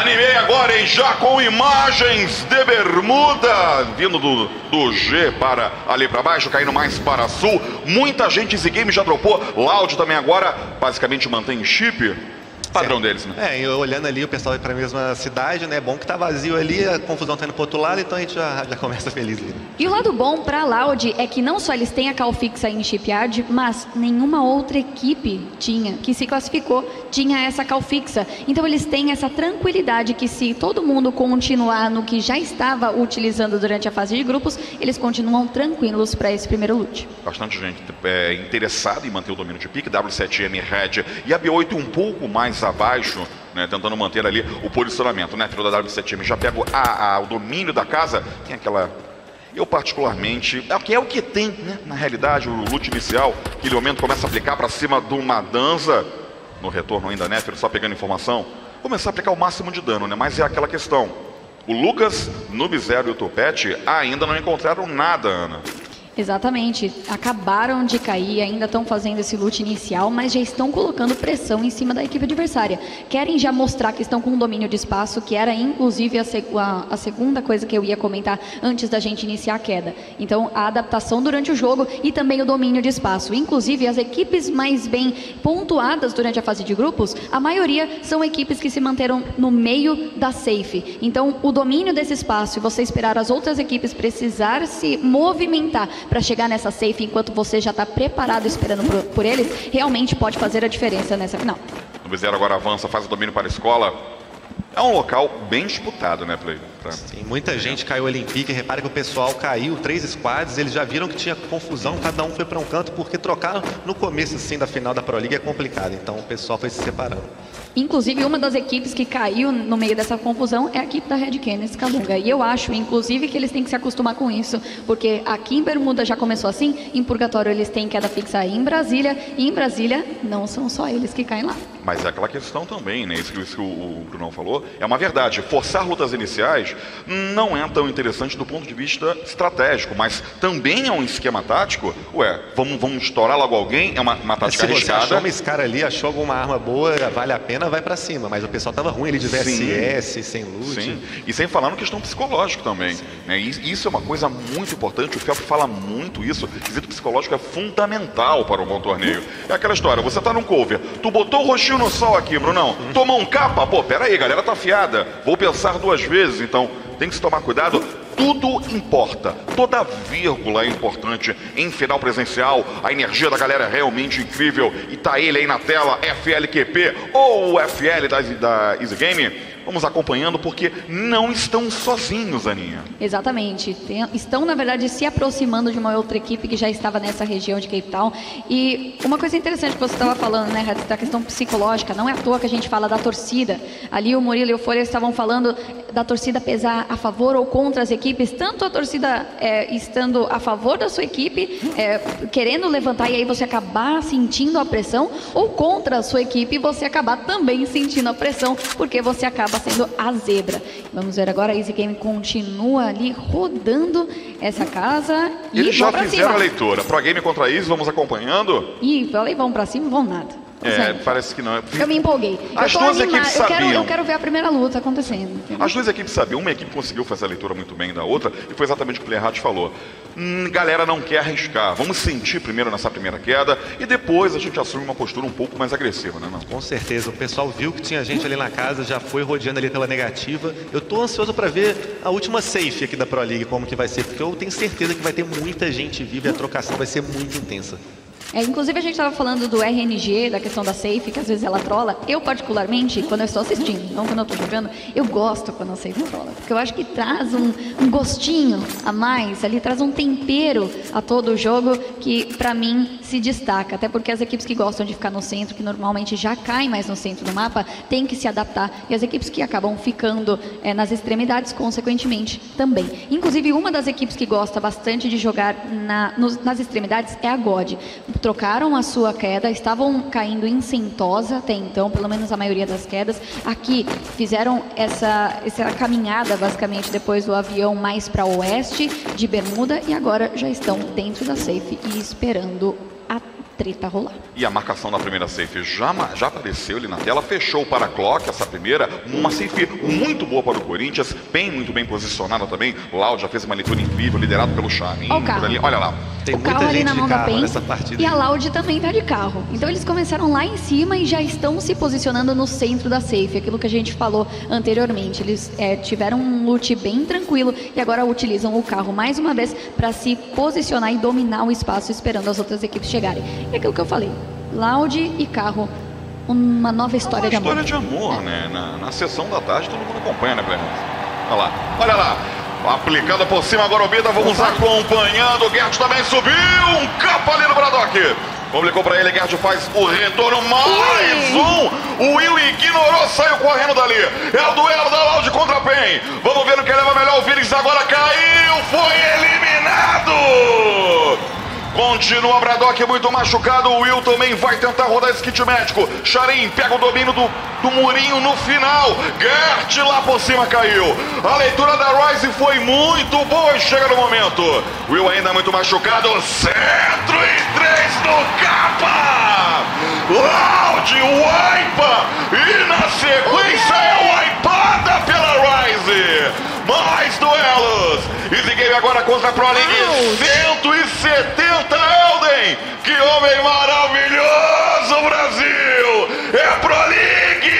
Animei agora, hein? Já com imagens de bermuda. Vindo do, do G para ali para baixo, caindo mais para sul. Muita gente, esse game já dropou. Loud também agora, basicamente mantém chip padrão deles, né? É, e olhando ali o pessoal vai para a mesma cidade, né? É bom que tá vazio ali, a confusão tá indo pro outro lado, então a gente já, já começa feliz ali. E o lado bom para a Loud é que não só eles têm a cal fixa em Shipyard, mas nenhuma outra equipe tinha, que se classificou, tinha essa cal fixa. Então eles têm essa tranquilidade que se todo mundo continuar no que já estava utilizando durante a fase de grupos, eles continuam tranquilos para esse primeiro loot. Bastante gente é, interessada em manter o domínio de pique, W7M Red e a B8 um pouco mais abaixo, né, tentando manter ali o posicionamento. Né, filho da W7M já pega a, a, o domínio da casa, tem aquela eu particularmente, é o que é o que tem, né? Na realidade, o loot inicial, aquele momento começa a aplicar para cima de uma dança, no retorno ainda, né, filho, só pegando informação, começar a aplicar o máximo de dano, né? Mas é aquela questão. O Lucas, Noob Zero e o Topete ainda não encontraram nada, Ana. Exatamente. Acabaram de cair, ainda estão fazendo esse loot inicial, mas já estão colocando pressão em cima da equipe adversária. Querem já mostrar que estão com um domínio de espaço, que era inclusive a, seg a, a, segunda coisa que eu ia comentar antes da gente iniciar a queda. Então, a adaptação durante o jogo e também o domínio de espaço. Inclusive, as equipes mais bem pontuadas durante a fase de grupos, a maioria são equipes que se manteram no meio da safe. Então, o domínio desse espaço e você esperar as outras equipes precisar se movimentar para chegar nessa safe enquanto você já está preparado esperando por, por, eles, realmente pode fazer a diferença nessa final. O Bezerra agora avança, faz o domínio para a escola. É um local bem disputado, né, Play? Pra... Sim, muita gente caiu ali em pique. Repare que o pessoal caiu, três squads, eles já viram que tinha confusão, cada um foi para um canto, porque trocar no começo assim, da final da Pro League é complicado. Então o pessoal foi se separando. Inclusive, uma das equipes que caiu no meio dessa confusão é a equipe da Red Canids Calunga. E eu acho, inclusive, que eles têm que se acostumar com isso, porque aqui em Bermuda já começou assim, em Purgatório eles têm queda fixa em Brasília, e em Brasília não são só eles que caem lá. Mas é aquela questão também, né? Isso que, isso que o Brunão falou, é uma verdade. Forçar lutas iniciais não é tão interessante do ponto de vista estratégico, mas também é um esquema tático. Ué, vamos, vamos estourar logo alguém, é uma, uma tática Se arriscada. Se achou uma Scar ali, achou alguma arma boa, vale a pena, vai para cima. Mas o pessoal tava ruim, ele de VSS, sem loot. Sim, e sem falar no questão psicológica também. Né? Isso é uma coisa muito importante, o Felp fala muito isso. O quesito psicológico é fundamental para um bom torneio. É aquela história, você tá num cover, tu botou o roxinho no sol aqui, Brunão, tomou um capa, pô, pera aí, galera tá afiada, vou pensar duas vezes, então tem que se tomar cuidado. Tudo importa, toda vírgula é importante em final presencial. A energia da galera é realmente incrível. E tá ele aí na tela, FLQP ou FL da, da Easy Game Vamos acompanhando porque não estão sozinhos, Aninha. Exatamente. Tem, estão, na verdade, se aproximando de uma outra equipe que já estava nessa região de Cape Town. E uma coisa interessante que você estava falando, né, da questão psicológica, não é à toa que a gente fala da torcida. Ali o Murilo e o Folha estavam falando da torcida pesar a favor ou contra as equipes, tanto a torcida é, estando a favor da sua equipe, é, querendo levantar e aí você acabar sentindo a pressão, ou contra a sua equipe e você acabar também sentindo a pressão, porque você acaba sendo a zebra. Vamos ver agora, a Easy Game continua ali rodando essa casa. Eles já fizeram cima. a leitura. Pro Game contra a Easy, vamos acompanhando? E falei, vamos pra cima, vão nada. É, parece que não. Eu me empolguei. As duas equipes eu sabiam. Quero, eu quero ver a primeira luta acontecendo. Entendeu? As duas equipes sabiam. Uma equipe conseguiu fazer a leitura muito bem da outra e foi exatamente o que o Playhard falou. Hum, galera não quer arriscar. Vamos sentir primeiro nessa primeira queda e depois a gente assume uma postura um pouco mais agressiva, né? Não? Com certeza. O pessoal viu que tinha gente ali na casa, já foi rodeando ali pela negativa. Eu tô ansioso para ver a última safe aqui da Pro League, como que vai ser, porque eu tenho certeza que vai ter muita gente viva e a trocação vai ser muito intensa. É, inclusive a gente estava falando do RNG, da questão da safe, que às vezes ela trola. Eu, particularmente, quando eu estou assistindo, não quando eu estou jogando, eu gosto quando a safe trola. Porque eu acho que traz um, um gostinho a mais, ali traz um tempero a todo o jogo que, para mim, se destaca. Até porque as equipes que gostam de ficar no centro, que normalmente já caem mais no centro do mapa, têm que se adaptar. E as equipes que acabam ficando é, nas extremidades, consequentemente, também. Inclusive, uma das equipes que gosta bastante de jogar na, nos, nas extremidades é a God trocaram a sua queda, estavam caindo em Sentosa até então, pelo menos a maioria das quedas. Aqui fizeram essa, essa caminhada basicamente depois do avião mais para oeste de Bermuda e agora já estão dentro da safe e esperando treta rolar. E a marcação da primeira safe já, já apareceu ali na tela, fechou para a Clock essa primeira, uma safe muito boa para o Corinthians, bem, muito bem posicionada também. Loud já fez uma leitura incrível, liderado pelo Charin. Olha, olha lá. Tem o carro ali na mão da PEN e a Loud também tá de carro. Então eles começaram lá em cima e já estão se posicionando no centro da safe, aquilo que a gente falou anteriormente. Eles é, tiveram um loot bem tranquilo e agora utilizam o carro mais uma vez para se posicionar e dominar o espaço esperando as outras equipes chegarem. É aquilo que eu falei. Loud e carro uma nova história uma de amor. Uma história de amor, né? Na, na, sessão da tarde todo mundo acompanha, né, Clemens? Olha lá, olha lá. Aplicada por cima agora o Bida, vamos Opa. acompanhando. O Gert também subiu. Um capa ali no Braddock. Complicou pra ele, Gert faz o retorno, mais um! O Will ignorou, saiu correndo dali. É o duelo da Loud contra a PEN. Vamos ver no que leva melhor. O Phoenix agora caiu, foi eliminado! Continua Braddock muito machucado. O Will também vai tentar rodar esse kit médico. Charim pega o domínio do, do murinho no final. Gert lá por cima caiu. A leitura da Rise foi muito boa e chega no momento. Will ainda muito machucado. Centro e três no capa. Loud wipa. E na sequência é wipada pela Rise. Mais duelos. Easy Game agora contra a Pro League. 170 Elden. Que homem maravilhoso, Brasil. É Pro League.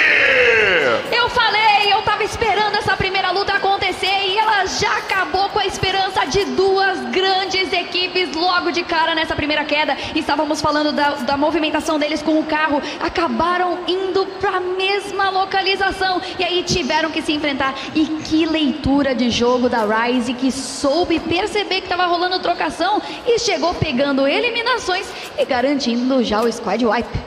Eu falei, eu tava esperando essa primeira luta acontecer e ela já acabou com a esperança de duas grandes logo de cara nessa primeira queda. Estávamos falando da, da movimentação deles com o carro, acabaram indo para a mesma localização e aí tiveram que se enfrentar. E que leitura de jogo da Rise que soube perceber que estava rolando trocação e chegou pegando eliminações e garantindo já o squad wipe.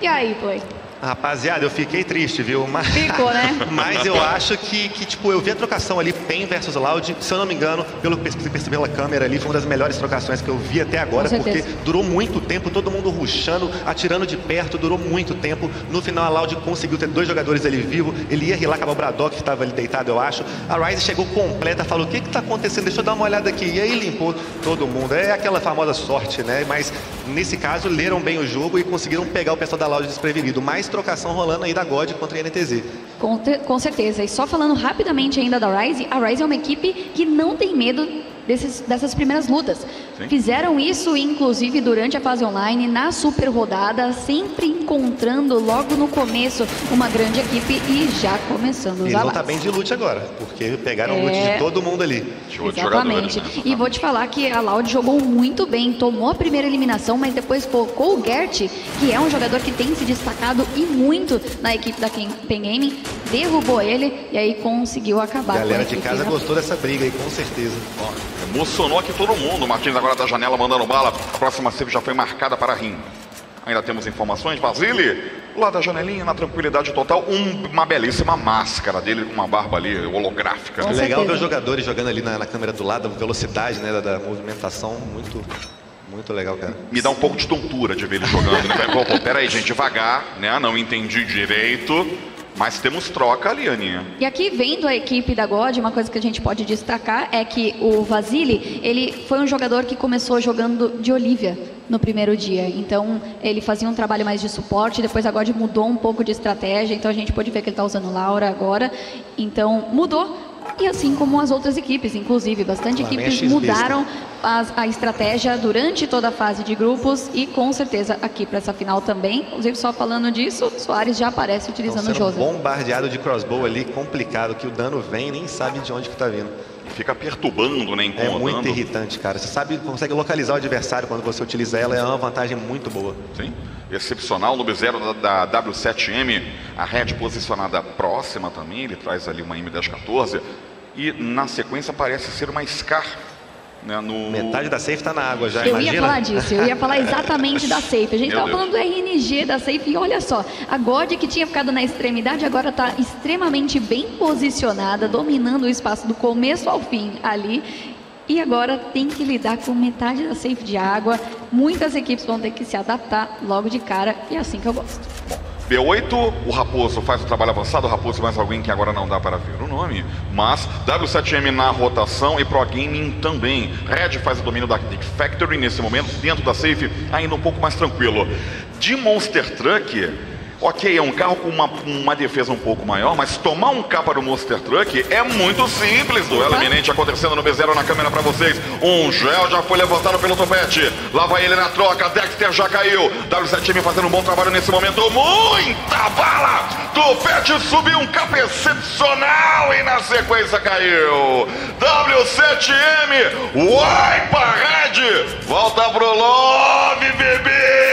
E aí, foi? Rapaziada, eu fiquei triste, viu? Mas, Ficou, né? Mas eu acho que, que, tipo, eu vi a trocação ali, PEN versus Loud, se eu não me engano, pelo que percebi pela câmera ali, foi uma das melhores trocações que eu vi até agora, porque durou muito tempo, todo mundo ruxando, atirando de perto, durou muito tempo. No final, a Loud conseguiu ter dois jogadores ali vivos, ele ia rilar, acabar o Braddock, que estava ali deitado, eu acho. A Ryze chegou completa, falou, o que que tá acontecendo? Deixa eu dar uma olhada aqui. E aí limpou todo mundo. É aquela famosa sorte, né? Mas, nesse caso, leram bem o jogo e conseguiram pegar o pessoal da Loud desprevenido. Mais mais trocação rolando aí da God contra a NTZ. Com, com certeza. E só falando rapidamente ainda da Rise, a Rise é uma equipe que não tem medo desses, dessas primeiras lutas. Sim. Fizeram isso, inclusive, durante a fase online, na super rodada, sempre encontrando logo no começo uma grande equipe e já começando os Eles vão estar tá bem de loot agora, porque pegaram é... o loot de é. todo mundo ali. Exatamente. Né? E vou te falar que a Loud jogou muito bem, tomou a primeira eliminação, mas depois colocou o Gert, que é um jogador que tem se destacado e muito na equipe da Pen Gaming, derrubou ele e aí conseguiu acabar. A galera de casa gostou dessa briga aí, com certeza. Ó. Emocionou aqui todo mundo. O Martins agora da janela mandando bala. A próxima save já foi marcada para rim. Ainda temos informações, Basile, lá da janelinha, na tranquilidade total, um, uma belíssima máscara dele com uma barba ali holográfica. É legal ver os jogadores jogando ali na, na câmera do lado, a velocidade né, da, da, movimentação, muito, muito legal, cara. Me dá um pouco de tontura de ver ele jogando, né? Pô, pô, peraí, gente, devagar, né? Não entendi direito. Mas temos troca ali, Aninha. E aqui, vendo a equipe da God, uma coisa que a gente pode destacar é que o Vasily, ele foi um jogador que começou jogando de Olivia no primeiro dia. Então, ele fazia um trabalho mais de suporte, depois a God mudou um pouco de estratégia, então a gente pode ver que ele está usando Laura agora. Então, mudou, e assim como as outras equipes, inclusive, bastante equipes mudaram a estratégia durante toda a fase de grupos e com certeza aqui para essa final também. Inclusive, só falando disso, Soares já aparece utilizando o Joseph. bombardeado de crossbow ali, complicado, que o dano vem nem sabe de onde que tá vindo. Fica perturbando, né, incomodando. É muito irritante, cara. Você sabe, consegue localizar o adversário quando você utiliza ela, é uma vantagem muito boa. Sim excepcional, no B0 da, da, W7M, a Red posicionada próxima também, ele traz ali uma M1014, e na sequência parece ser uma Scar. Né, no... Metade da safe está na água já, Eu imagina? ia falar disso, eu ia falar exatamente da safe. A gente estava falando do RNG da safe e olha só, a God que tinha ficado na extremidade agora está extremamente bem posicionada, dominando o espaço do começo ao fim ali e agora tem que lidar com metade da safe de água. Muitas equipes vão ter que se adaptar logo de cara e é assim que eu gosto. Bom, B8, o Raposo faz o trabalho avançado, o Raposo mais alguém que agora não dá para ver o nome, mas W7M na rotação e Pro Gaming também. Red faz o domínio da Dick Factory nesse momento, dentro da safe, ainda um pouco mais tranquilo. De Monster Truck, Ok, é um carro com uma, uma defesa um pouco maior, mas tomar um K para o Monster Truck é muito simples. Duelo iminente acontecendo no B0 na câmera para vocês. Um gel já foi levantado pelo topete. Lá vai ele na troca. Dexter já caiu. W7M fazendo um bom trabalho nesse momento. Muita bala! Topete subiu um capa excepcional e na sequência caiu. W7M, vai para Red. Volta pro Love, bebê!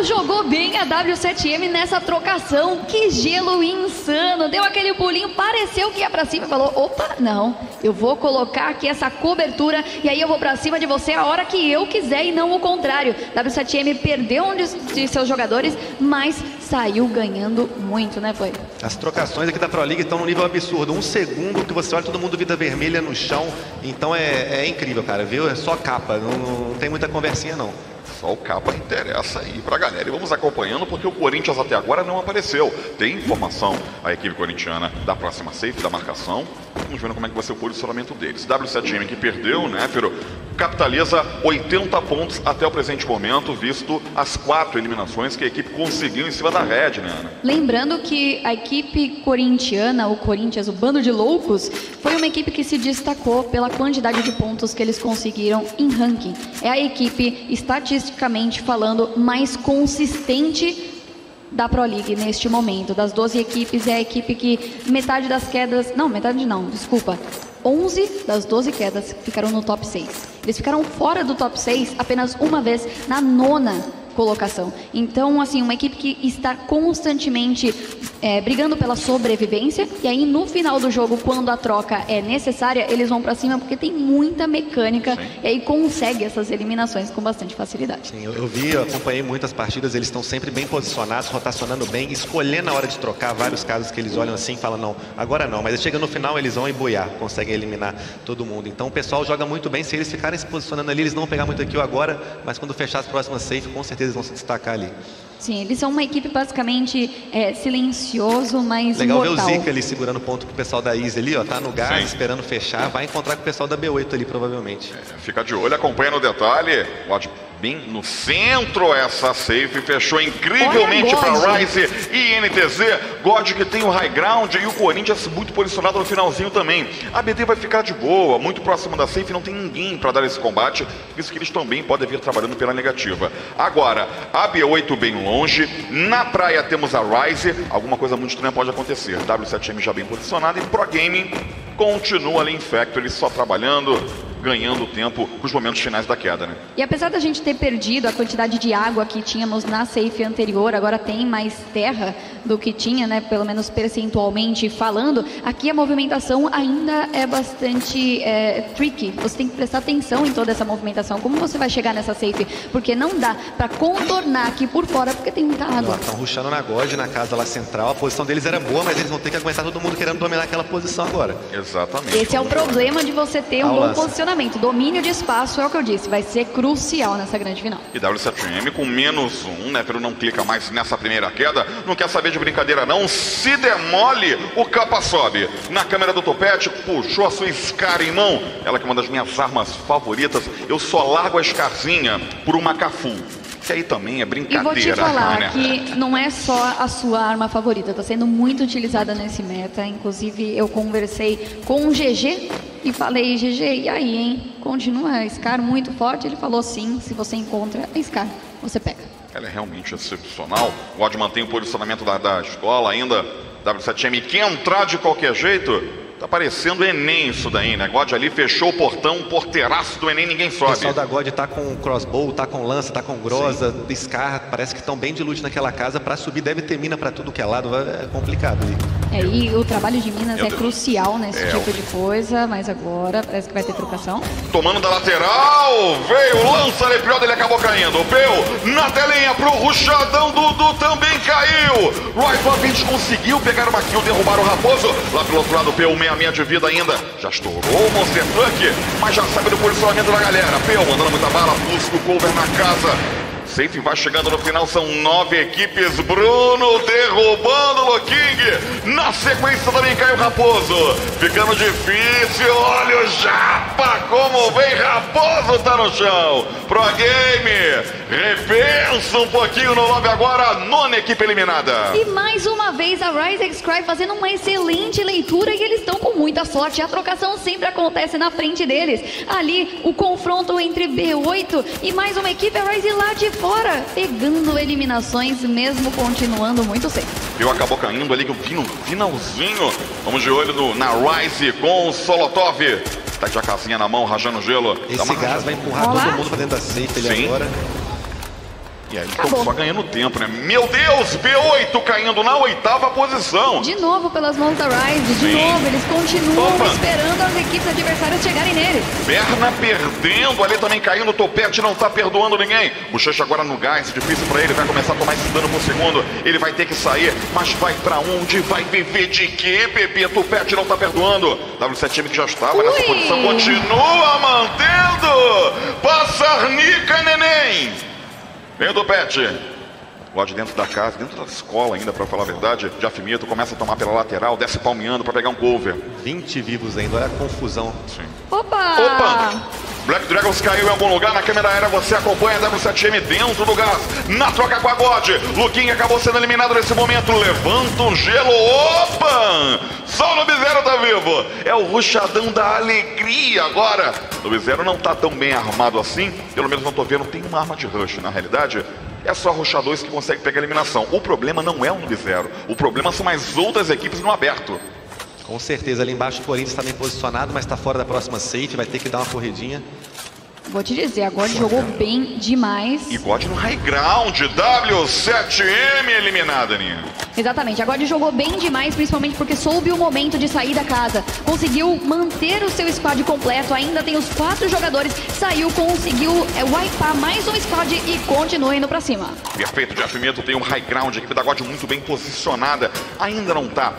E jogou bem a W7M nessa trocação. Que gelo insano. Deu aquele pulinho, pareceu que ia pra cima. Falou, opa, não. Eu vou colocar aqui essa cobertura e aí eu vou pra cima de você a hora que eu quiser e não o contrário. W7M perdeu um de seus jogadores, mas saiu ganhando muito, né, foi? As trocações aqui da Pro League estão num nível absurdo. Um segundo que você olha todo mundo vida vermelha no chão. Então é, é incrível, cara, viu? É só capa, não, não tem muita conversinha não. Só o capa interessa aí pra galera. E vamos acompanhando porque o Corinthians até agora não apareceu. Tem informação a equipe corintiana da próxima safe, da marcação. Vamos ver como é que vai ser o posicionamento deles. W7M que perdeu, né, Firo? Capitaliza 80 pontos até o presente momento, visto as quatro eliminações que a equipe conseguiu em cima da Red, né, Ana? Lembrando que a equipe corintiana, o Corinthians, o bando de loucos, foi uma equipe que se destacou pela quantidade de pontos que eles conseguiram em ranking. É a equipe estatisticamente falando mais consistente da Pro League neste momento. Das 12 equipes, é a equipe que metade das quedas. Não, metade não, desculpa. 11 das 12 quedas ficaram no top 6. Eles ficaram fora do top 6 apenas uma vez na nona colocação. Então, assim, uma equipe que está constantemente é, brigando pela sobrevivência e aí no final do jogo, quando a troca é necessária, eles vão para cima porque tem muita mecânica Sim. e aí consegue essas eliminações com bastante facilidade. Sim, eu, eu vi, eu acompanhei muitas partidas, eles estão sempre bem posicionados, rotacionando bem, escolhendo a hora de trocar, vários casos que eles olham assim e falam, não, agora não, mas chega no final eles vão emboiar, conseguem eliminar todo mundo. Então o pessoal joga muito bem, se eles ficarem se posicionando ali, eles não vão pegar muito aqui agora, mas quando fechar as próximas safe, com certeza eles vão se destacar ali. Sim, eles são uma equipe basicamente é, silencioso, mas Legal mortal. ver o Zika ali segurando ponto pro pessoal da Easy ali, ó, tá no gás, Sim. esperando fechar, vai encontrar com o pessoal da B8 ali, provavelmente. É, fica de olho, acompanha no detalhe, pode bem no centro essa safe, fechou incrivelmente para Rise e NTZ. God que tem o high ground e o Corinthians muito posicionado no finalzinho também. A BD vai ficar de boa, muito próximo da safe, não tem ninguém para dar esse combate, isso que eles também podem vir trabalhando pela negativa. Agora, a B8 bem longe, na praia temos a Rise, alguma coisa muito estranha pode acontecer. W7M já bem posicionado e Pro Gaming continua ali em Factory só trabalhando, ganhando tempo os momentos finais da queda, né? E apesar da gente ter perdido a quantidade de água que tínhamos na safe anterior, agora tem mais terra do que tinha, né? Pelo menos percentualmente falando, aqui a movimentação ainda é bastante é, tricky. Você tem que prestar atenção em toda essa movimentação. Como você vai chegar nessa safe? Porque não dá para contornar aqui por fora porque tem muita água. Estão ruxando na God, na casa lá central. A posição deles era boa, mas eles vão ter que aguentar todo mundo querendo dominar aquela posição agora. Exatamente. Esse é o problema de você ter um bom posicionamento posicionamento, domínio de espaço é o que eu disse, vai ser crucial nessa grande final. E W7M com menos um, né? Pelo não clica mais nessa primeira queda, não quer saber de brincadeira não, se demole, o capa sobe. Na câmera do topete, puxou a sua Scar em mão, ela que é uma das minhas armas favoritas, eu só largo a Scarzinha por uma Cafu que aí também é brincadeira. E vou te falar né? que não é só a sua arma favorita, está sendo muito utilizada nesse meta. Inclusive, eu conversei com o GG e falei, GG, e aí, hein? Continua Scar muito forte? Ele falou sim, se você encontra a Scar, você pega. Ela é realmente excepcional. O Odd mantém o posicionamento da, da escola ainda. W7M quer entrar de qualquer jeito. Tá parecendo Enem isso daí, né? God ali fechou o portão, um porteiraço do Enem, ninguém sobe. O pessoal da God tá com crossbow, tá com lança, tá com grosa, Sim. Scar, parece que estão bem de lute naquela casa. Para subir deve ter mina para tudo que é lado, é complicado ali. É, e o trabalho de Minas Meu é Deus. crucial nesse é, tipo de coisa, mas agora parece que vai ter trocação. Tomando da lateral, veio, lança Leprioda, ele acabou caindo. Peu na telinha pro ruchadão, Dudu também caiu. Right 20 conseguiu pegar uma kill, derrubar o Raposo. Lá pelo outro lado, Peu meia a minha de vida ainda. Já estourou o Monster Truck, mas já sabe do posicionamento da galera. Peu mandando muita bala, busca o cover na casa. Safe vai chegando no final, são nove equipes. Bruno derrubando o King. Na sequência também cai o Raposo. Ficando difícil. Olha o Japa como vem. Raposo tá no chão. Pro Game. Repensa um pouquinho no lobby agora. Nona equipe eliminada. E mais uma vez a Rise X Cry fazendo uma excelente leitura e eles estão com muita sorte. A trocação sempre acontece na frente deles. Ali o confronto entre B8 e mais uma equipe, a Rise lá de fora, pegando eliminações, mesmo continuando muito cedo. Viu, acabou caindo ali no finalzinho. Vamos de olho no, na Rise com o Solotov. Tá de a casinha na mão, rajando gelo. Esse gás vai empurrar Olá. todo mundo pra dentro da safe Sim. agora. E aí estão só ganhando tempo, né? Meu Deus, B8 caindo na oitava posição. De novo pelas mãos da Rise, de Sim. novo, eles continuam Opa. esperando as equipes adversárias chegarem neles. Perna perdendo, ali também caindo, Topete não tá perdoando ninguém. Bochecha agora no gás, difícil pra ele, vai começar a tomar esse dano por segundo. Ele vai ter que sair, mas vai pra onde? Vai viver de quê, bebê? Topete não tá perdoando. W7M que já estava Ui. nessa posição, continua mantendo. Passarnica, neném. Vem do Pet. Lá de dentro da casa, dentro da escola ainda, para falar a verdade. Jafimito começa a tomar pela lateral, desce palmeando para pegar um cover. 20 vivos ainda, olha a confusão. Sim. Opa! Opa! Black Dragons caiu em algum lugar na câmera aérea, você acompanha a W7M dentro do gás, na troca com a God. Luquinha acabou sendo eliminado nesse momento, levanta um gelo, opa! Só o Nobizero tá vivo, é o ruchadão da alegria agora. O Nobizero não tá tão bem armado assim, pelo menos não tô vendo, tem uma arma de rush, na realidade. É só ruxadores que consegue pegar a eliminação. O problema não é o Nobizero, o problema são as outras equipes no aberto. Com certeza, ali embaixo o Corinthians está bem posicionado, mas está fora da próxima safe, vai ter que dar uma corridinha. Vou te dizer, a God jogou bem demais. E God no high ground, W7M eliminada, Aninha. Exatamente, a God jogou bem demais, principalmente porque soube o momento de sair da casa. Conseguiu manter o seu squad completo, ainda tem os quatro jogadores, saiu, conseguiu é, wipear mais um squad e continua indo pra cima. Perfeito, Jeff Mito tem um high ground, a equipe da God muito bem posicionada. Ainda não tá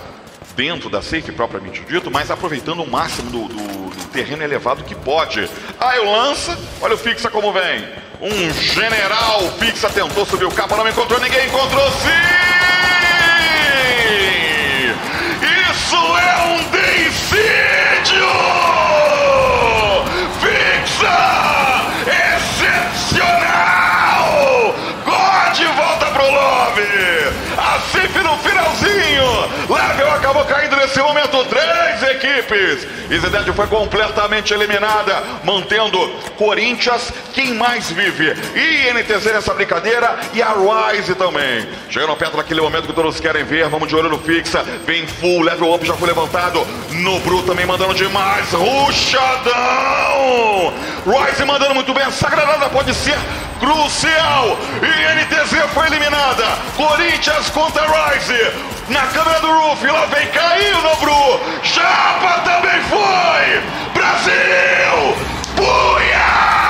dentro da safe propriamente dito, mas aproveitando o máximo do, do, do terreno elevado que pode. Aí o lança, olha o fixa como vem. Um general fixa tentou subir o capa, não encontrou ninguém, encontrou sim! Nesse momento. Três equipes. Izeded foi completamente eliminada, mantendo Corinthians, quem mais vive. E NTZ nessa brincadeira e a Rise também. Chegando perto daquele momento que todos querem ver. Vamos de olho no fixa. Vem full, level up já foi levantado. No Bru também mandando demais. Ruxadão! Rise mandando muito bem. Essa granada pode ser crucial. E NTZ foi eliminada. Corinthians contra Rise. Na câmera do Roof, lá vem, caiu no Bru. Japa também foi. Brasil! Buia!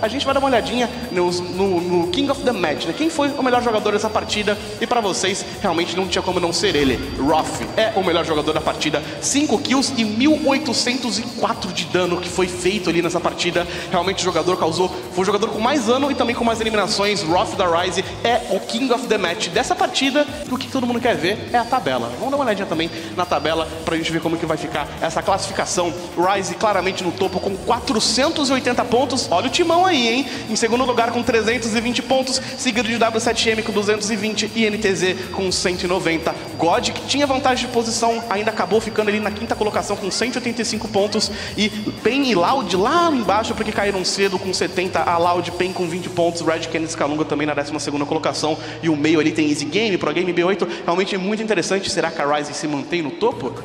A gente vai dar uma olhadinha no, no, King of the Match, né? Quem foi o melhor jogador dessa partida? E para vocês, realmente não tinha como não ser ele. Roth é o melhor jogador da partida. 5 kills e 1804 de dano que foi feito ali nessa partida. Realmente o jogador causou. Foi o jogador com mais dano e também com mais eliminações. Roth da Rise é o King of the Match dessa partida. E o que todo mundo quer ver é a tabela. Vamos dar uma olhadinha também na tabela pra gente ver como que vai ficar essa classificação. Rise claramente no topo com 480 pontos. Olha o timão aí, hein? Em segundo lugar com 320 pontos, seguido de W7M com 220 e NTZ com 190. God, que tinha vantagem de posição, ainda acabou ficando ali na quinta colocação com 185 pontos. E Pen e Loud lá embaixo, porque caíram cedo com 70. A Loud Pen com 20 pontos. Red Kennedy Calunga também na 12 colocação. E o meio ali tem Easy Game, Pro Game B8. Realmente muito interessante. Será que a Ryze se mantém no topo?